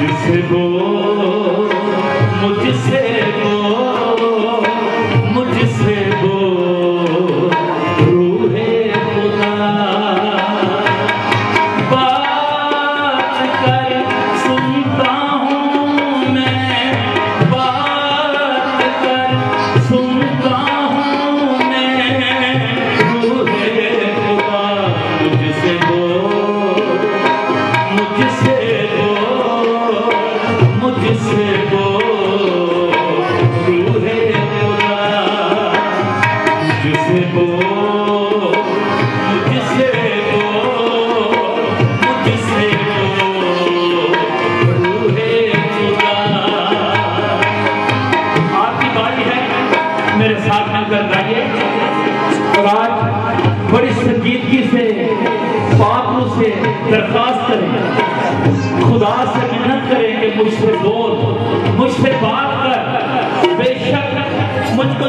जिसको मेरे साथ मिलकर जाइए। और आज बड़ी संजीदगी से पापों से दरखास्त करें। खुदा से मेहनत करें कि मुझसे बोल, मुझसे बात कर। बेशक मुझको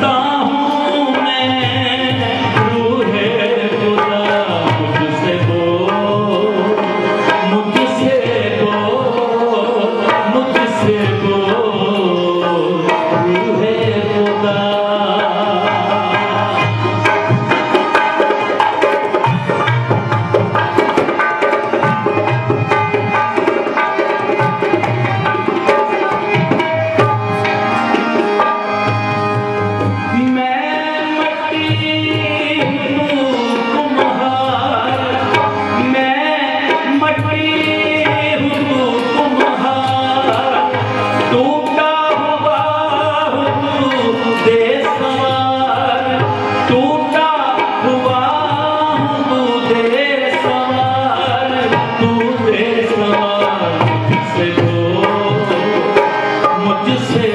到 just say